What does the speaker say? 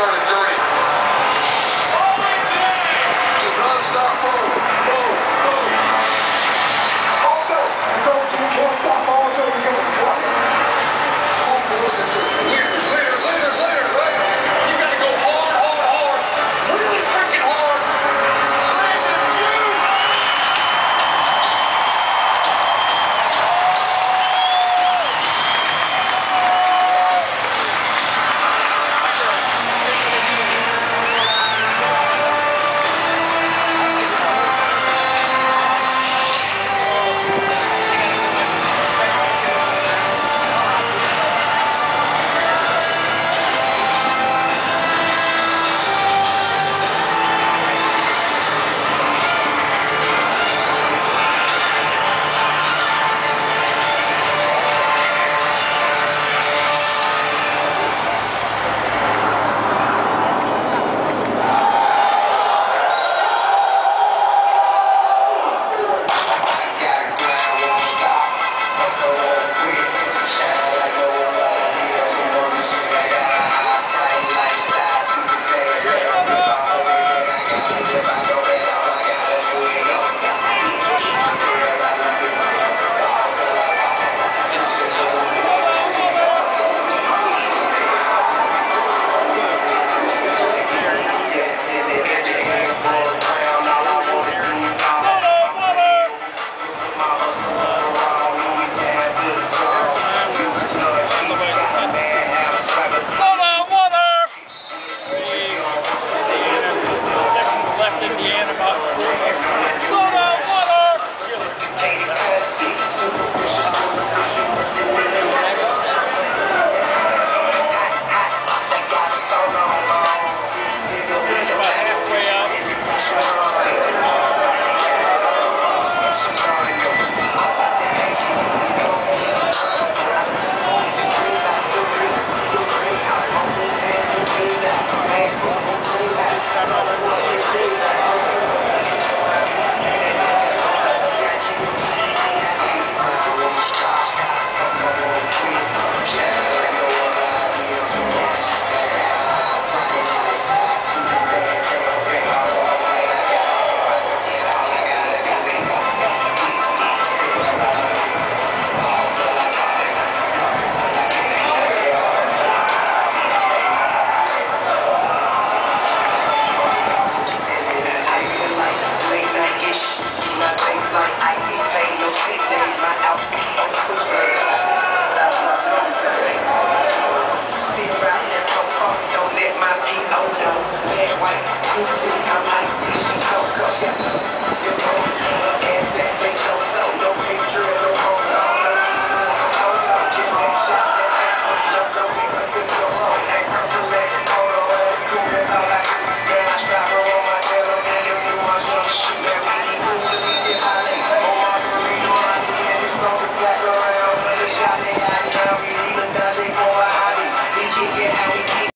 start a in about feliz.